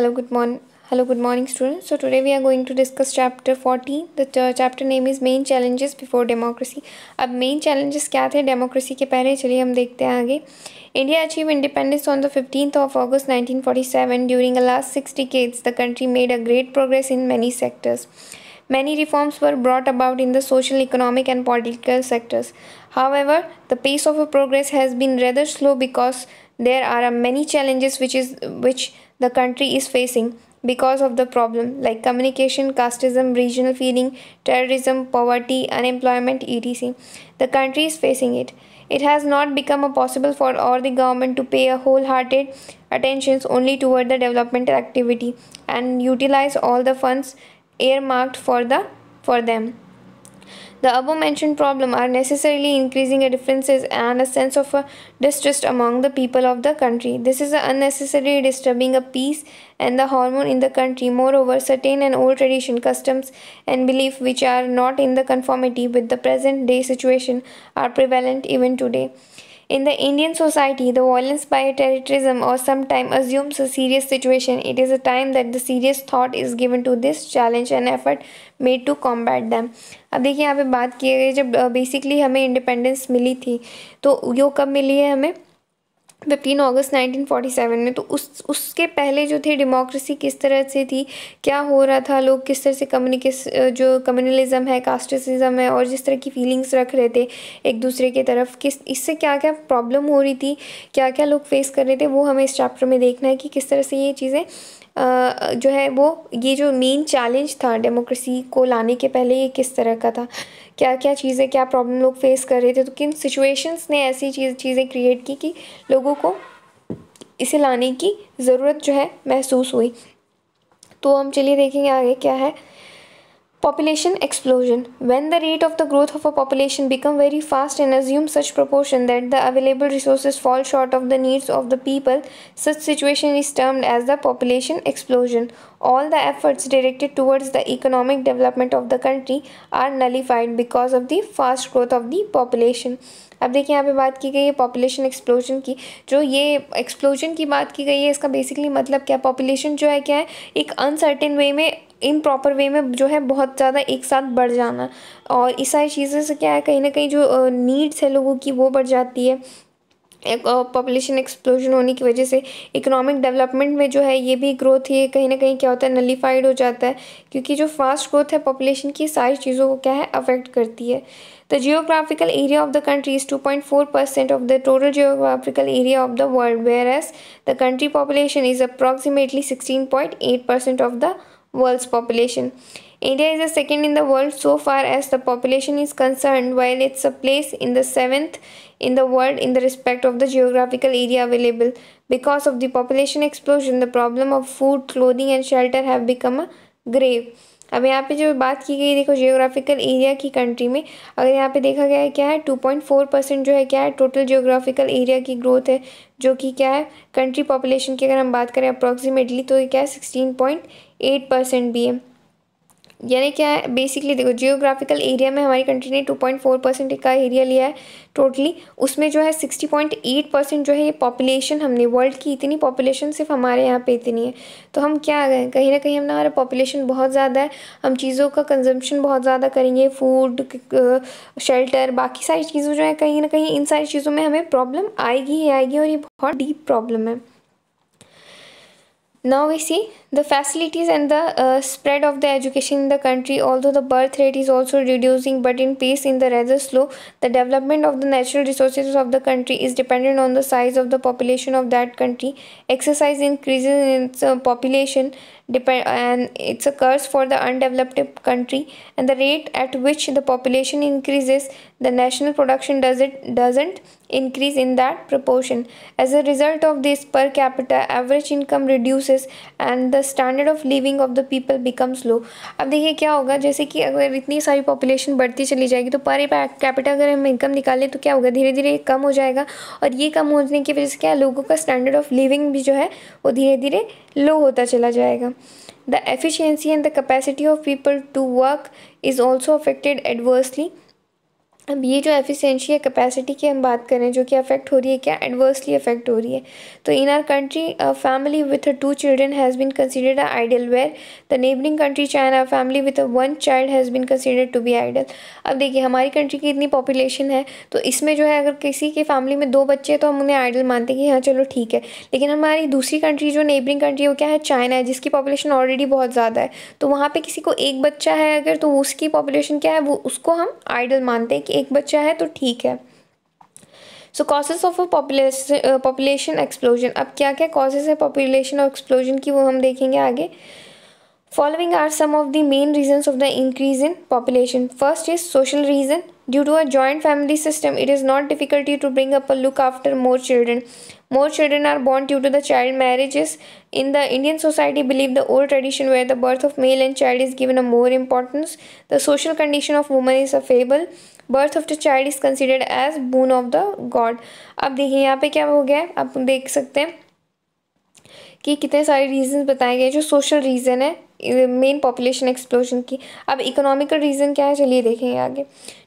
hello good morning hello good morning students so today we are going to discuss chapter 14 the chapter name is main challenges before democracy अब main challenges क्या थे democracy के पहले चलिए हम देखते हैं आगे India achieved independence on the 15th of August 1947 during the last six decades the country made a great progress in many sectors Many reforms were brought about in the social, economic, and political sectors. However, the pace of progress has been rather slow because there are many challenges which is which the country is facing because of the problem like communication, casteism, regional feeling, terrorism, poverty, unemployment, etc. The country is facing it. It has not become a possible for all the government to pay a wholehearted attention only toward the development activity and utilize all the funds earmarked for the for them. The above mentioned problems are necessarily increasing a differences and a sense of a distrust among the people of the country. This is unnecessarily disturbing a peace and the harmony in the country. Moreover, certain and old tradition, customs, and belief which are not in the conformity with the present day situation are prevalent even today. In the Indian society, the violence by terrorism or sometime assumes a serious situation. It is a time that the serious thought is given to this challenge and effort made to combat them. अब देखिए यहाँ पे बात की गई जब basically हमें independence मिली थी तो यो कब मिली है हमें फिफ्टीन अगस्त 1947 में तो उस, उसके पहले जो थे डेमोक्रेसी किस तरह से थी? क्या हो रहा था? लोग किस तरह से कम्युनिकेस जो कम्युनलिज्म है कास्टिसिज्म है, और जिस तरह की फीलिंग्स रख रहे थे एक दूसरे की तरफ़, किस, इससे क्या क्या प्रॉब्लम हो रही थी? क्या क्या लोग फेस कर रहे थे? वो हमें इस चैप्टर में देखना है कि किस तरह से ये चीज़ें जो है वो, ये जो मेन चैलेंज था डेमोक्रेसी को लाने के पहले ये किस तरह का था? क्या क्या चीज़ें, क्या प्रॉब्लम लोग फेस कर रहे थे तो किन सिचुएशंस ने ऐसी चीज़, चीज़ें क्रिएट की कि लोगों को इसे लाने की ज़रूरत जो है महसूस हुई? तो हम चलिए देखेंगे आगे क्या है। Population explosion. When the rate of the growth of a population become very fast and assume such proportion that the available resources fall short of the needs of the people, such situation is termed as the population explosion. All the efforts directed towards the economic development of the country are nullified because of the fast growth of the population. अब देखिए यहाँ पे बात की गई है population explosion की जो ये एक्सप्लोजन की बात की गई है इसका बेसिकली मतलब क्या पॉपुलेशन जो है क्या है एक अनसर्टेन वे में इन प्रॉपर वे में जो है बहुत ज़्यादा एक साथ बढ़ जाना। और इस सारी चीज़ों से क्या है, कहीं ना कहीं जो नीड्स है लोगों की वो बढ़ जाती है। पॉपुलेशन एक्सप्लोजन होने की वजह से इकोनॉमिक डेवलपमेंट में जो है ये भी ग्रोथ ये कहीं ना कहीं क्या होता है नलीफाइड हो जाता है। क्योंकि जो फास्ट ग्रोथ है पॉपुलेशन की, सारी चीज़ों को क्या है अफेक्ट करती है। The geographical area of the country is two point four percent of the total geographical area of the world whereas the country population is world's population. India is the second in the world so far as the population is concerned, while it's a place in the seventh in the world in the respect of the geographical area available. Because of the population explosion, the problem of food, clothing, and shelter have become a grave. अब यहाँ पे जो बात की गई देखो geographical area की country में अगर यहाँ पे देखा गया है क्या है टू पॉइंट फोर परसेंट जो है क्या है टोटल जियोग्राफिकल एरिया की ग्रोथ है जो कि क्या है कंट्री पॉपुलेशन की अगर हम बात करें अप्रॉक्सीमेटली तो ये क्या है सिक्सटीन पॉइंट एट परसेंट भी है। यानी क्या है बेसिकली देखो जियोग्राफिकल एरिया में हमारी कंट्री ने टू पॉइंट फोर परसेंट का एरिया लिया है टोटली उसमें जो है सिक्सटी पॉइंट एट परसेंट जो है ये पॉपुलेशन हमने वर्ल्ड की इतनी पॉपुलेशन सिर्फ़ हमारे यहाँ पे इतनी है। तो हम क्या आ गए कहीं ना कहीं हमने हमारा पॉपुलेशन बहुत ज़्यादा है, हम चीज़ों का कंजम्पशन बहुत ज़्यादा करेंगे फ़ूड शेल्टर बाकी सारी चीज़ों जो है कहीं ना कहीं इन सारी चीज़ों में हमें प्रॉब्लम आएगी ही आएगी और ये बहुत डीप प्रॉब्लम है। Now we see the facilities and the uh, spread of the education in the country. Although the birth rate is also reducing, but in pace in the rather slow, the development of the natural resources of the country is dependent on the size of the population of that country. Exercise increases in its uh, population depend and it's a curse for the undeveloped country and the rate at which the population increases the national production does it doesn't increase in that proportion as a result of this per capita average income reduces and the standard of living of the people becomes low अब देखिए क्या होगा जैसे कि अगर इतनी सारी population बढ़ती चली जाएगी तो पर कैपिटा अगर हम इनकम निकालें तो क्या होगा धीरे धीरे कम हो जाएगा और ये कम होने की वजह से क्या लोगों का स्टैंडर्ड ऑफ़ लिविंग भी जो है वो धीरे धीरे लो होता चला जाएगा The efficiency and the capacity of people to work is also affected adversely अब ये जो एफिशिएंसी है कैपेसिटी की हम बात करें जो कि अफेक्ट हो रही है, क्या एडवर्सली अफेक्ट हो रही है? तो in our country family with two children has been considered ideal where the neighbouring country China family with one child has been considered to be ideal अब देखिए, हमारी कंट्री की इतनी पॉपुलेशन है तो इसमें जो है, अगर किसी की फैमिली में दो बच्चे हैं तो हम उन्हें आइडल मानते हैं कि हाँ चलो ठीक है। लेकिन हमारी दूसरी कंट्री जो नेबरिंग कंट्री वो क्या है? चाइना है, जिसकी पॉपुलेशन ऑलरेडी बहुत ज़्यादा है। तो वहाँ पर किसी को एक बच्चा है अगर तो उसकी पॉपुलेशन क्या है? वो, उसको हम आइडल मानते हैं कि एक बच्चा है तो ठीक है। So causes of a population explosion अब क्या क्या कॉजेज है पॉपुलेशन और एक्सप्लोजन की, वो हम देखेंगे आगे। Following are some of the main reasons of the increase in population first is social reason due to a joint family system it is not difficulty to bring up a look after more children More children are born due to the child marriages. In the Indian society, believe the old tradition where the birth of male and child is given a more importance. The social condition of woman is a fable. Birth of the child is considered as boon of the god अब देखिए यहाँ पे क्या हो गया है आप देख सकते हैं कि कितने सारे रीजन बताए गए जो सोशल रीज़न है मेन पॉपुलेशन एक्सप्लोजन की अब इकोनॉमिकल रीज़न क्या है चलिए देखेंगे आगे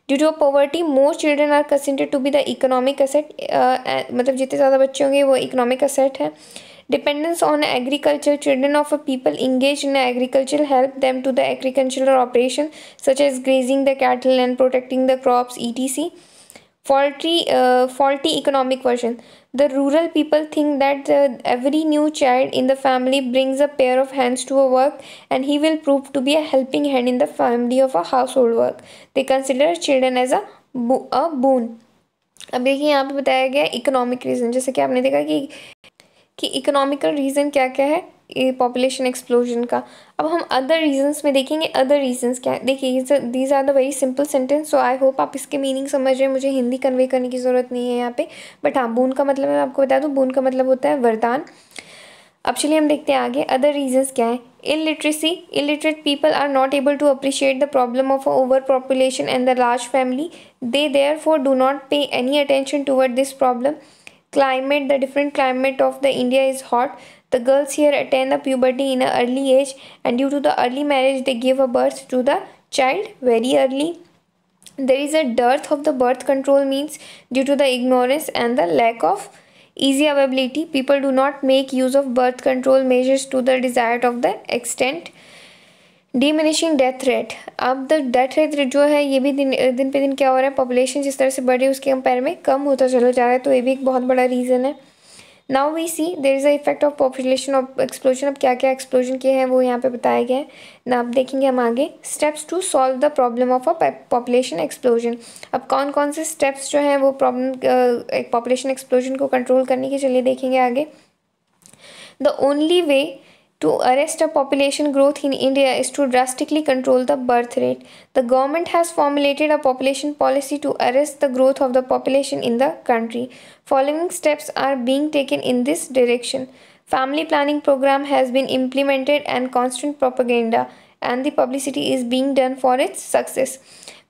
due to poverty more children are consider to be the economic asset मतलब जितने ज़्यादा बच्चे होंगे, वो इकोनॉमिक असेट है। Dependence on agriculture children of a people engage in agriculture help them to the agricultural operation such as grazing the cattle and protecting the crops E T C faulty faulty economic version. The rural people think that uh, every new child in the family brings a pair of hands to a work and he will prove to be a helping hand in the family of a household work they consider children as a, bo- a boon अब देखिए यहाँ पे बताया गया economic reason जैसे कि आपने देखा कि कि इकोनॉमिकल रीज़न क्या क्या है पॉपुलेशन एक्सप्लोजन का। अब हम अदर रीजंस में देखेंगे अदर रीजंस क्या है? देखिए these are the very simple sentence so I hope आप इसके मीनिंग समझ रहे हैं। मुझे हिंदी कन्वे करने की ज़रूरत नहीं है यहाँ पे बट हाँ बून का मतलब मैं आपको बता दूँ बून का मतलब होता है वरदान। अब चलिए हम देखते हैं आगे अदर रीजंस क्या है? Illiteracy illiterate people are not able to appreciate the problem of over population and the large family they therefore do not pay any attention toward this problem climate the different climate of the India is hot. The girls here attain the puberty in an early age and due to the early marriage they give a birth to the child very early there is a dearth of the birth control means due to the ignorance and the lack of easy availability people do not make use of birth control measures to the desired of the extent diminishing death rate अब the death rate जो है ये भी दिन दिन पे दिन क्या हो रहा है पॉपुलेशन जिस तरह से बढ़ रही है उसके कंपेयर में कम होता चला जा रहा है तो ये भी एक बहुत बड़ा रीज़न है now we see there is a effect of population of explosion अब क्या क्या एक्सप्लोजन किए हैं वो यहाँ पे बताए गए हैं। ना अब देखेंगे हम आगे। Steps to solve the problem of a population explosion अब कौन कौन से स्टेप्स जो हैं वो प्रॉब्लम पॉपुलेशन एक्सप्लोजन को कंट्रोल करने के चलिए देखेंगे आगे। The only way To arrest a population growth in India is to drastically control the birth rate. The government has formulated a population policy to arrest the growth of the population in the country. Following steps are being taken in this direction. Family planning program has been implemented and constant propaganda and the publicity is being done for its success.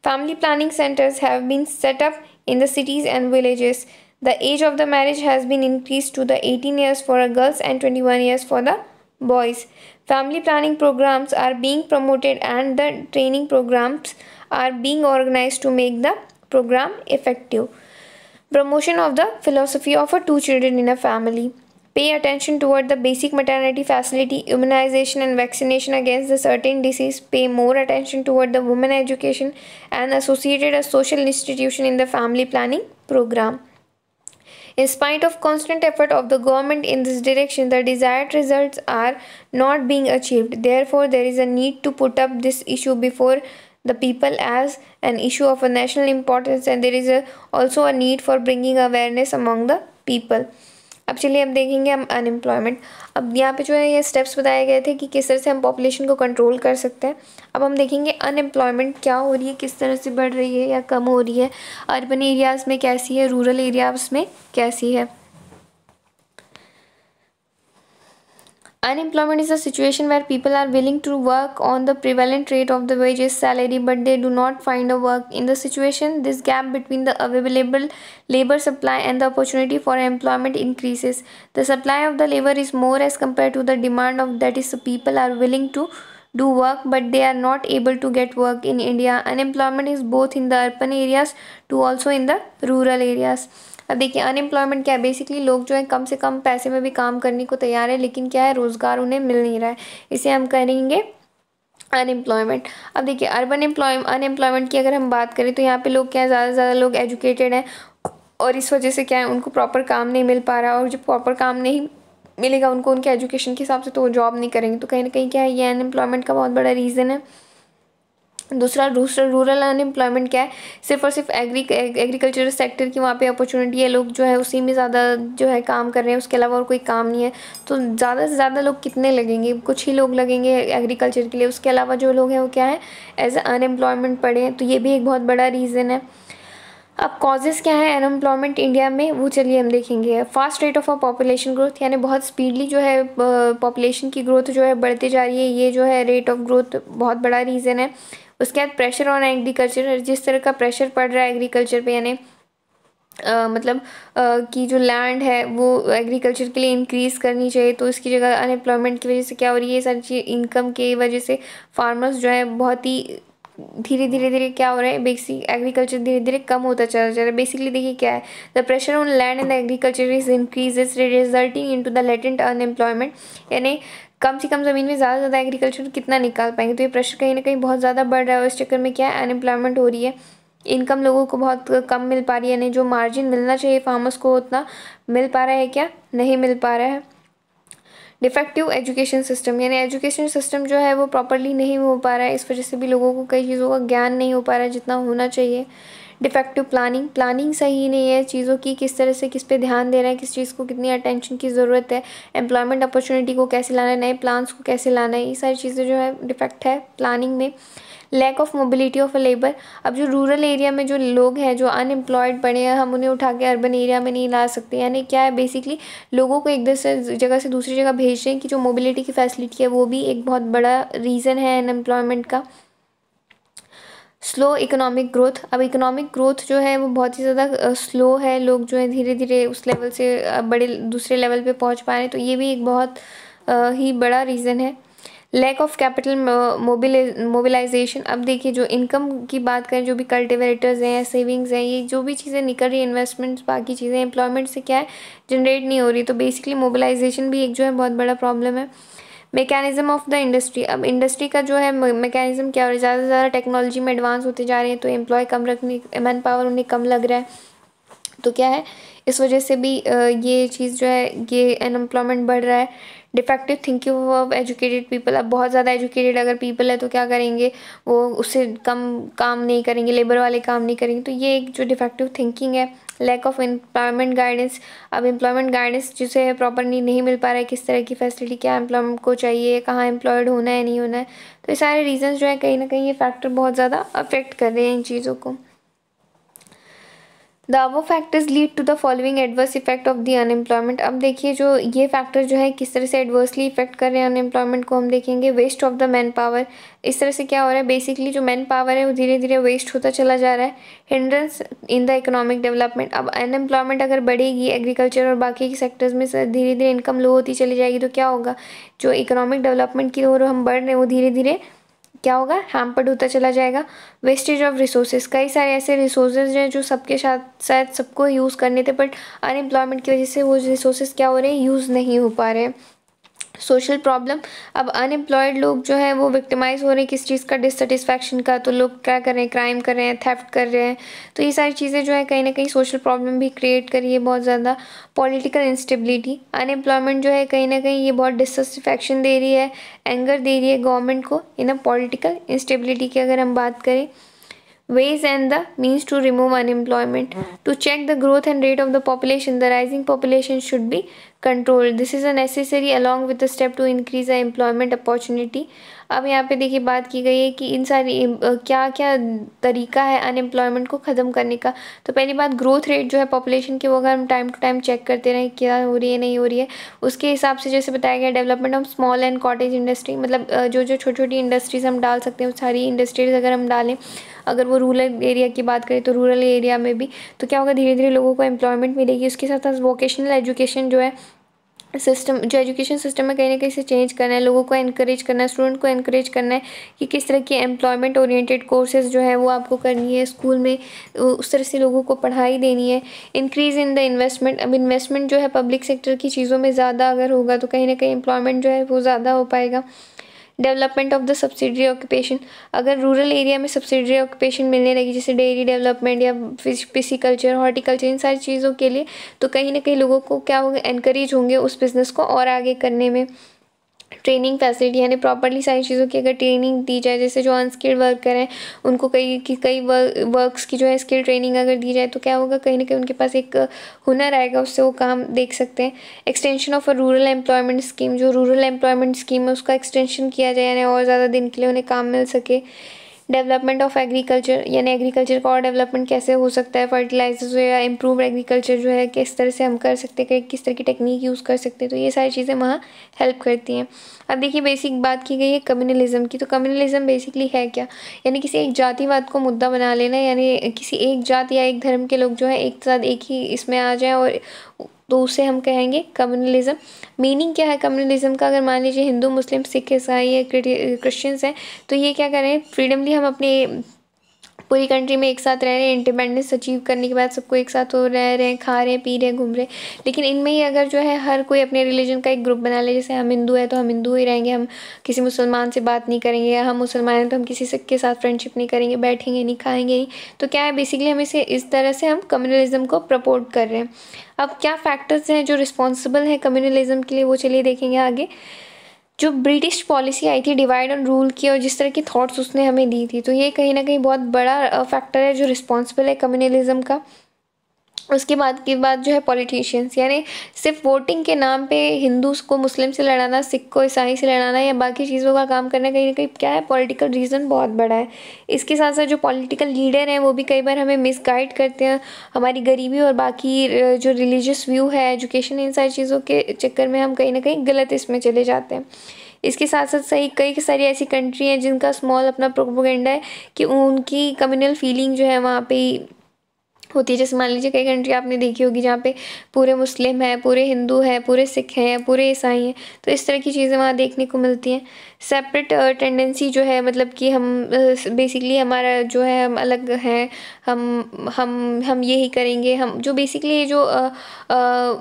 Family planning centers have been set up in the cities and villages. The age of the marriage has been increased to the 18 years for girls and 21 years for the boys. Family planning programs are being promoted and the training programs are being organized to make the program effective. Promotion of the philosophy of a two children in a family. Pay attention toward the basic maternity facility, immunization and vaccination against the certain disease. Pay more attention toward the women education and associated a social institution in the family planning program. In spite of constant effort of the government in this direction, the desired results are not being achieved. Therefore, there is a need to put up this issue before the people as an issue of a national importance and there is a, also a need for bringing awareness among the people. अब चलिए अब देखेंगे हम unemployment अब यहाँ पे जो है ये स्टेप्स बताए गए थे कि किस तरह से हम पॉपुलेशन को कंट्रोल कर सकते हैं। अब हम देखेंगे अनएम्प्लॉयमेंट क्या हो रही है, किस तरह से बढ़ रही है या कम हो रही है। अर्बन एरियाज़ में कैसी है रूरल एरियाज़ में कैसी है। Unemployment is a situation where people are willing to work on the prevalent rate of the wages salary but they do not find a work. In the situation, this gap between the available labor supply and the opportunity for employment increases. The supply of the labor is more as compared to the demand of that is people are willing to do work but they are not able to get work in India. Unemployment is both in the urban areas to also in the rural areas. अब देखिए unemployment क्या है? Basically लोग जो है कम से कम पैसे में भी काम करने को तैयार है, लेकिन क्या है? रोज़गार उन्हें मिल नहीं रहा है। इसे हम करेंगे अनएम्प्लॉयमेंट अब देखिए अर्बन एम्प्लॉय अनएम्प्लॉयमेंट की अगर हम बात करें तो यहाँ पे लोग क्या है? ज़्यादा से ज़्यादा लोग एजुकेटेड हैं और इस वजह से क्या है? उनको प्रॉपर काम नहीं मिल पा रहा और जो प्रॉपर काम नहीं मिलेगा उनको उनके एजुकेशन के हिसाब से तो वो जॉब नहीं करेंगे। तो कहीं ना कहीं क्या है? ये अनएम्प्लॉयमेंट का बहुत बड़ा रीज़न है। दूसरा दूसरा रूरल अनएम्प्लॉयमेंट क्या है? सिर्फ़ और सिर्फ़ एग्री एग्रीकल्चर सेक्टर की वहाँ पे अपॉर्चुनिटी है। लोग जो है उसी में ज़्यादा जो है काम कर रहे हैं। उसके अलावा और कोई काम नहीं है। तो ज़्यादा से ज़्यादा लोग कितने लगेंगे? कुछ ही लोग लगेंगे एग्रीकल्चर के लिए। उसके अलावा जो लोग हैं वो क्या है? एज अनएम्प्लॉयमेंट पड़े हैं। तो ये भी एक बहुत बड़ा रीज़न है। अब कॉजेज़ क्या है अनएम्प्लॉयमेंट इंडिया में? वो चलिए हम देखेंगे। Fast rate of a population growth यानी बहुत स्पीडली जो है पॉपुलेशन की ग्रोथ जो है बढ़ती जा रही है। ये जो है रेट ऑफ़ ग्रोथ बहुत बड़ा रीज़न है। उसके बाद प्रेशर ऑन एग्रीकल्चर जिस तरह का प्रेशर पड़ रहा है एग्रीकल्चर पे यानी Uh, मतलब uh, कि जो लैंड है वो एग्रीकल्चर के लिए इंक्रीज़ करनी चाहिए तो इसकी जगह अनएम्प्लॉयमेंट की वजह से क्या हो रही है सारी चीज़ इनकम की वजह से फार्मर्स जो है बहुत ही धीरे धीरे धीरे क्या हो रहा है बेसिक एग्रीकल्चर धीरे धीरे कम होता चला जा रहा है। बेसिकली देखिए क्या है the pressure on land and agriculture is increase resulting in to the latent unemployment यानी कम से कम ज़मीन में ज़्यादा ज़्यादा एग्रीकल्चर कितना निकाल पाएँगे? तो ये प्रेशर कहीं ना कहीं बहुत ज़्यादा बढ़ रहा है और इस चक्कर में क्या है अनएम्प्लॉयमेंट हो रही है? इनकम लोगों को बहुत कम मिल पा रही है, यानी जो मार्जिन मिलना चाहिए फार्मर्स को उतना मिल पा रहा है क्या? नहीं मिल पा रहा है। डिफेक्टिव एजुकेशन सिस्टम यानी एजुकेशन सिस्टम जो है वो प्रॉपरली नहीं हो पा रहा है। इस वजह से भी लोगों को कई चीज़ों का ज्ञान नहीं हो पा रहा है जितना होना चाहिए। डिफेक्टिव प्लानिंग प्लानिंग सही नहीं है चीज़ों की, किस तरह से, किस पे ध्यान दे रहे हैं, किस चीज़ को कितनी अटेंशन की ज़रूरत है एम्प्लॉयमेंट अपॉर्चुनिटी को कैसे लाना है, नए प्लान्स को कैसे लाना है, ये सारी चीज़ें जो है डिफेक्ट है प्लानिंग में। Lack of mobility of a labour अब जो रूरल एरिया में जो लोग हैं, जो अनएम्प्लॉयड पड़े हैं, हम उन्हें उठा के अर्बन एरिया में नहीं ला सकते। यानी क्या है बेसिकली लोगों को एक दूसरे जगह से दूसरी जगह भेज रहे हैं कि जो मोबिलिटी की फैसिलिटी है, वो भी एक बहुत बड़ा रीज़न है अनएम्प्लॉयमेंट का। स्लो इकोनॉमिक ग्रोथ अब इकोनॉमिक ग्रोथ जो है, वो बहुत ही ज़्यादा स्लो है। लोग जो है धीरे धीरे उस लेवल से बड़े, दूसरे लेवल पे पहुँच पा रहे हैं। तो ये भी एक बहुत ही बड़ा रीज़न है। लैक ऑफ़ कैपिटल मोबिलाइजेशन अब देखिए, जो इनकम की बात करें, जो भी कल्टिवेटर्स हैं सेविंग्स हैं, ये जो भी चीज़ें निकल रही है इन्वेस्टमेंट्स बाकी चीज़ें एम्प्लॉयमेंट से क्या है जनरेट नहीं हो रही। तो बेसिकली मोबिलाइजेशन भी एक जो है, बहुत बड़ा प्रॉब्लम है। मेकेनिज़्म ऑफ़ द इंडस्ट्री अब इंडस्ट्री का जो है मेकेनिज़्म क्या हो रहा है? ज़्यादा से ज़्यादा टेक्नोलॉजी में एडवांस होते जा रहे हैं तो एम्प्लॉय कम रखने मैन पावर उन्हें कम लग रहा है। तो क्या है? इस वजह से भी ये चीज़ जो है, ये अनएम्प्लॉयमेंट बढ़ रहा है। Defective thinking of educated people अब बहुत ज़्यादा एजुकेटेड अगर पीपल है तो क्या करेंगे? वो उससे कम काम नहीं करेंगे लेबर वाले काम नहीं करेंगे। तो ये एक जो डिफेक्टिव थिंकिंग है लैक ऑफ़ एम्प्लॉयमेंट गाइडेंस अब एम्प्लॉयमेंट गाइडेंस जिसे प्रॉपरली नहीं मिल पा रहा है, किस तरह की फैसिलिटी क्या एम्प्लॉयमेंट को चाहिए, कहाँ एम्प्लॉयड होना है, नहीं होना है तो ये सारे रीजन्स जो है, कहीं ना कहीं ये फैक्टर बहुत ज़्यादा अफेक्ट कर रहे हैं इन चीज़ों को। The above factors lead to the following adverse effect of the unemployment अब देखिए जो ये फैक्टर जो है, किस तरह से एडवर्सली इफ़ेक्ट कर रहे हैं अनएम्प्लॉयमेंट को हम देखेंगे। Waste of the man power इस तरह से क्या हो रहा है? बेसिकली जो मैन पावर है, वो धीरे धीरे वेस्ट होता चला जा रहा है। Hindrance in the economic development अब अनएम्प्लॉयमेंट अगर बढ़ेगी एग्रीकल्चर और बाकी सेक्टर्स में धीरे धीरे इनकम लो होती चली जाएगी तो क्या होगा? जो इकोनॉमिक डेवलपमेंट की ओर हम बढ़ रहे हैं, वो धीरे धीरे क्या होगा? हैम्पर्ड होता चला जाएगा। वेस्टेज ऑफ़ रिसोर्सेज कई सारे ऐसे रिसोर्सेज हैं जो सबके साथ, शायद सबको यूज़ करने थे बट अनएम्प्लॉयमेंट की वजह से वो रिसोर्सेज क्या हो रहे हैं? यूज़ नहीं हो पा रहे हैं। सोशल प्रॉब्लम अब अनएम्प्लॉयड लोग जो है, वो विक्टिमाइज हो रहे हैं किस चीज़ का? डिससेटिस्फैक्शन का। तो लोग क्या कर रहे हैं? क्राइम कर रहे हैं थेफ्ट कर रहे हैं। तो ये सारी चीज़ें जो है, कहीं ना कहीं सोशल प्रॉब्लम भी क्रिएट करी है बहुत ज़्यादा। पॉलिटिकल इंस्टेबिलिटी अनएम्प्लॉयमेंट जो है, कहीं ना कहीं ये बहुत डिससेटिस्फैक्शन दे रही है एंगर दे रही है गवर्नमेंट को। इन अ पॉलिटिकल इंस्टेबिलिटी की अगर हम बात करें ways and the means to remove unemployment hmm. to check the growth and rate of the population. The rising population should be controlled. This is a necessary along with the step to increase the employment opportunity अब यहाँ पे देखिए बात की गई है कि इन सारी क्या क्या तरीका है अनएम्प्लॉयमेंट को ख़त्म करने का? तो पहली बात ग्रोथ रेट जो है पॉपुलेशन की, वो अगर हम टाइम टू टाइम चेक करते रहें, क्या हो रही है, नहीं हो रही है, उसके हिसाब से जैसे बताया गया development of small and cottage industry मतलब जो जो छोटी छोटी इंडस्ट्रीज़ हम डाल सकते हैं सारी इंडस्ट्रीज़ अगर हम डालें, अगर वो रूरल एरिया की बात करें तो रूरल एरिया में भी तो क्या होगा धीरे धीरे लोगों को एम्प्लॉयमेंट मिलेगी। उसके साथ साथ वोकेशनल एजुकेशन जो है सिस्टम जो एजुकेशन सिस्टम है कहीं ना कहीं से चेंज करना है, लोगों को इनक्रेज करना है स्टूडेंट को इनक्रेज करना है कि किस तरह की एम्प्लॉयमेंट ओरिएंटेड कोर्सेज जो है वो आपको करनी है स्कूल में उस तरह से लोगों को पढ़ाई देनी है। इंक्रीज़ इन द इन्वेस्टमेंट अब इन्वेस्टमेंट जो है पब्लिक सेक्टर की चीज़ों में ज़्यादा अगर होगा तो कहीं ना कहीं एम्प्लॉयमेंट जो है वो ज़्यादा हो पाएगा। Development of the subsidiary occupation. अगर रूरल एरिया में सब्सिडरी ऑक्यूपेशन मिलने लगी, जैसे डेयरी डेवलपमेंट या फ़िश कल्चर, हॉर्टिकल्चर, इन सारी चीज़ों के लिए तो कहीं ना कहीं लोगों को क्या होगा इनक्रेज होंगे उस बिज़नेस को और आगे करने में। ट्रेनिंग फैसिलिटी, यानी प्रॉपरली सारी चीज़ों की अगर ट्रेनिंग दी जाए, जैसे जो अनस्किल्ड वर्कर हैं, उनको कई की कई वर्क्स की जो है स्किल ट्रेनिंग अगर दी जाए तो क्या होगा, कहीं ना कहीं उनके पास एक हुनर आएगा, उससे वो काम देख सकते हैं। Extension of a rural employment scheme जो रूरल एम्प्लॉयमेंट स्कीम है, उसका एक्सटेंशन किया जाए, यानी और ज़्यादा दिन के लिए उन्हें काम मिल सके। डेवलपमेंट ऑफ़ एग्रीकल्चर, यानी एग्रीकल्चर का और डेवलपमेंट कैसे हो सकता है फर्टिलाइजर्स या इम्प्रूव एग्रीकल्चर जो है, किस तरह से हम कर सकते हैं, किस तरह की टेक्निक यूज़ कर सकते हैं तो ये सारी चीज़ें वहाँ हेल्प करती हैं। अब देखिए बेसिक बात की गई है कम्युनलिज्म की तो कम्युनलिज्म बेसिकली है क्या? यानी किसी एक जातिवाद को मुद्दा बना लेना, यानी किसी एक जात या एक धर्म के लोग जो है, एक साथ एक ही इसमें आ जाएँ और तो उसे हम कहेंगे कम्युनलिज्म मीनिंग क्या है कम्युनलिज्म का? अगर मान लीजिए हिंदू, मुस्लिम, सिख, ईसाई या क्रिश्चियंस हैं तो ये क्या करें? फ्रीडमली हम अपने पूरी कंट्री में एक साथ रह रहे हैं इंडिपेंडेंस अचीव करने के बाद सबको एक साथ हो रह रहे हैं, खा रहे हैं, पी रहे हैं, घूम रहे हैं। लेकिन इनमें ही अगर जो है हर कोई अपने रिलीजन का एक ग्रुप बना ले, जैसे हम हिंदू है तो हम हिंदू ही रहेंगे, हम किसी मुसलमान से बात नहीं करेंगे या हम मुसलमान हैं तो हम किसी के साथ फ्रेंडशिप नहीं करेंगे, बैठेंगे नहीं, खाएँगे नहीं। तो क्या है बेसिकली हम इसे इस तरह से हम कम्युनलिज्म को प्रपोर्ट कर रहे हैं। अब क्या फैक्टर्स हैं जो रिस्पॉन्सिबल हैं कम्युनलिज्म के लिए, वो चलिए देखेंगे आगे। जो ब्रिटिश पॉलिसी आई थी, डिवाइड एंड रूल की और जिस तरह की थॉट्स उसने हमें दी थी तो ये कहीं ना कहीं बहुत बड़ा फैक्टर है जो रिस्पॉन्सिबल है कम्युनलिज्म का। उसके बाद की बात जो है पॉलिटिशियंस यानी सिर्फ़ वोटिंग के नाम पे हिंदूज को मुस्लिम से लड़ाना सिख को ईसाई से लड़ाना या बाकी चीज़ों का काम करना कहीं ना कहीं क्या है? पॉलिटिकल रीज़न बहुत बड़ा है। इसके साथ साथ जो पॉलिटिकल लीडर हैं, वो भी कई बार हमें मिसगाइड करते हैं। हमारी गरीबी और बाकी जो रिलीजियस व्यू है एजुकेशन इन सारी चीज़ों के चक्कर में हम कहीं ना कहीं गलत इसमें चले जाते हैं। इसके साथ साथ सही, कई सारी ऐसी कंट्री हैं जिनका स्मॉल अपना प्रोपोगेंडा है कि उनकी कम्युनल फीलिंग जो है वहाँ पे होती है। जैसे मान लीजिए कई कंट्री आपने देखी होगी जहाँ पे पूरे मुस्लिम हैं पूरे हिंदू हैं पूरे सिख हैं पूरे ईसाई हैं तो इस तरह की चीज़ें वहाँ देखने को मिलती हैं। सेपरेट टेंडेंसी जो है मतलब कि हम बेसिकली हमारा जो है हम अलग हैं हम हम हम यही करेंगे हम जो बेसिकली ये जो ah, ah,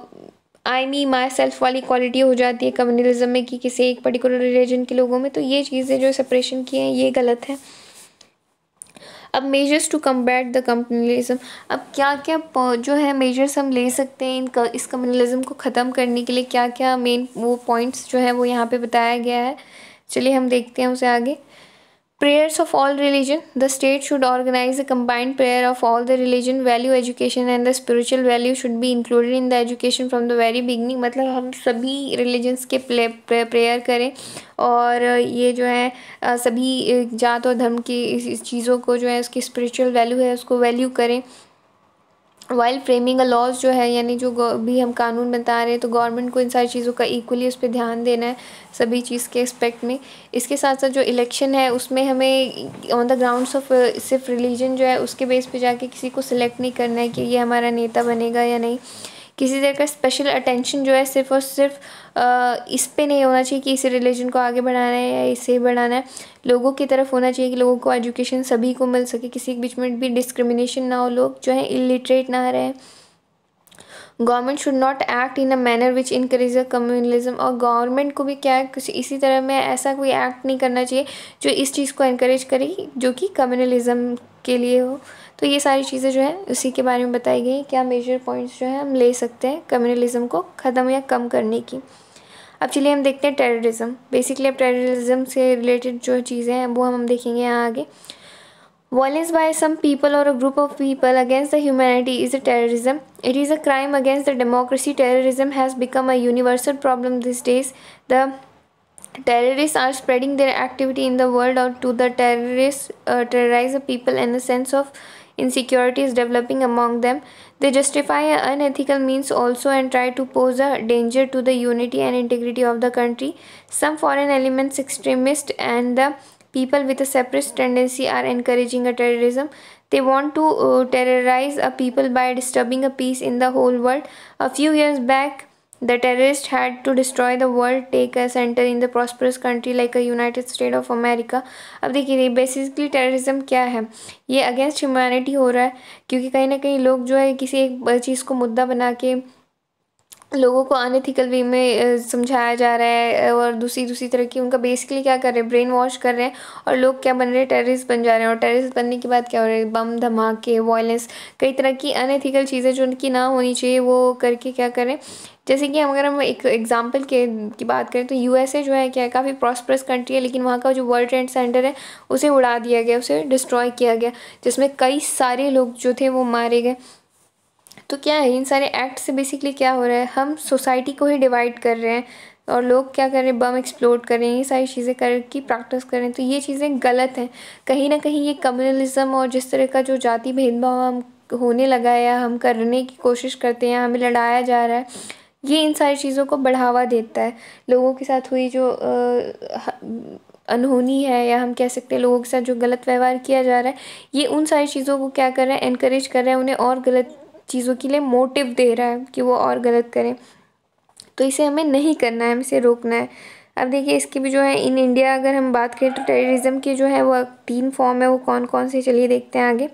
I me myself वाली क्वालिटी हो जाती है कम्युनलिज्म में कि किसी एक पर्टिकुलर रिलीजन के लोगों में तो ये चीज़ें जो सेपरेशन की हैं ये गलत है। अब measures to combat the communalism अब क्या क्या जो है मेजर्स हम ले सकते हैं इन इस कम्युनलिज्म को ख़त्म करने के लिए क्या क्या मेन वो पॉइंट्स जो है वो यहाँ पे बताया गया है। चलिए हम देखते हैं उसे आगे। Prayers of all religion. The state should organize a combined prayer of all the religion, value education and the spiritual value should be included in the education from the very beginning. मतलब हम सभी religions के prayer करें और ये जो है सभी जात और धर्म की इस चीज़ों को जो है उसकी spiritual value है उसको value करें वाइल फ्रेमिंग अ लॉज जो है, यानी जो भी हम कानून बता रहे हैं तो गवर्नमेंट को इन सारी चीज़ों का इक्वली उस पर ध्यान देना है, सभी चीज़ के एस्पेक्ट में। इसके साथ साथ जो इलेक्शन है, उसमें हमें ऑन द ग्राउंड्स ऑफ़ सिर्फ़ रिलीजन जो है, उसके बेस पे जाके किसी को सिलेक्ट नहीं करना है कि ये हमारा नेता बनेगा या नहीं। किसी तरह का स्पेशल अटेंशन जो है सिर्फ़ और सिर्फ़ इस पे नहीं होना चाहिए कि इसे रिलीजन को आगे बढ़ाना है या इसे बढ़ाना है। लोगों की तरफ़ होना चाहिए कि लोगों को एजुकेशन सभी को मिल सके, किसी के बीच में भी डिस्क्रिमिनेशन ना हो, लोग जो है इलिटरेट ना रहे। Government should not act in a manner which increase communalism और गवर्नमेंट को भी क्या है, कुछ इसी तरह में ऐसा कोई एक्ट नहीं करना चाहिए जो इस चीज़ को इनक्रेज करे जो कि कम्युनलिज्म के लिए हो। तो ये सारी चीज़ें जो है, उसी के बारे में बताई गई क्या मेजर पॉइंट्स जो है हम ले सकते हैं कम्युनलिज्म को ख़त्म या कम करने की। अब चलिए हम देखते हैं टेररिज्म बेसिकली अब टेररिज्म से रिलेटेड जो चीज़ें हैं, वो हम देखेंगे यहाँ आगे। वॉलेंस बाय सम पीपल और a group of people against the humanity is a terrorism it is a crime against the democracy terrorism has become a universal problem this days the terrorist are spreading their activity in the world और to the terrorist terrorise the people in the sense of insecurity is developing among them. They justify unethical means also and try to pose a danger to the unity and integrity of the country. Some foreign elements, extremists, and the people with a separatist tendency are encouraging a terrorism. They want to uh, terrorize a people by disturbing a peace in the whole world. A few years back, the terrorist had to destroy the world take a center in the prosperous country like a United State of America अब देखिए basically terrorism क्या है? ये against humanity हो रहा है, क्योंकि कहीं ना कहीं लोग जो है किसी एक चीज़ को मुद्दा बना के लोगों को अनएथिकल वे में समझाया जा रहा है और दूसरी दूसरी तरह की उनका बेसिकली क्या कर रहे हैं ब्रेन वॉश कर रहे हैं, और लोग क्या बन रहे हैं टेररिस्ट बन जा रहे हैं, और टेररिस्ट बनने के बाद क्या हो रहा है, बम, धमाके वायलेंस कई तरह की अनएथिकल चीज़ें जो उनकी ना होनी चाहिए, वो करके क्या करें। जैसे कि अगर हम एक एग्जांपल के, की बात करें तो यूएसए जो है, क्या है, काफ़ी प्रॉस्परस कंट्री है, लेकिन वहाँ का जो वर्ल्ड ट्रेड सेंटर है, उसे उड़ा दिया गया, उसे डिस्ट्रॉय किया गया, जिसमें कई सारे लोग जो थे, वो मारे गए। तो क्या है, इन सारे एक्ट से बेसिकली क्या हो रहा है, हम सोसाइटी को ही डिवाइड कर रहे हैं और लोग क्या कर रहे हैं बम एक्सप्लोड कर रहे हैं, ये सारी चीज़ें कर, की प्रैक्टिस कर रहे हैं। तो ये चीज़ें गलत हैं। कहीं ना कहीं ये कम्युनलिज्म और जिस तरह का जो जाति भेदभाव हम होने लगा है या हम करने की कोशिश करते हैं हमें लड़ाया जा रहा है, ये इन सारी चीज़ों को बढ़ावा देता है। लोगों के साथ हुई जो अनहोनी है या हम कह सकते हैं लोगों के साथ जो गलत व्यवहार किया जा रहा है, ये उन सारी चीज़ों को क्या कर रहा है इनक्रेज कर रहा है, उन्हें और गलत चीज़ों के लिए मोटिव दे रहा है कि वो और गलत करें। तो इसे हमें नहीं करना है, हमें इसे रोकना है। अब देखिए, इसकी भी जो है, इन इंडिया अगर हम बात करें तो टेररिज्म की जो है, वो तीन फॉर्म है, वो कौन कौन से, चलिए देखते हैं आगे।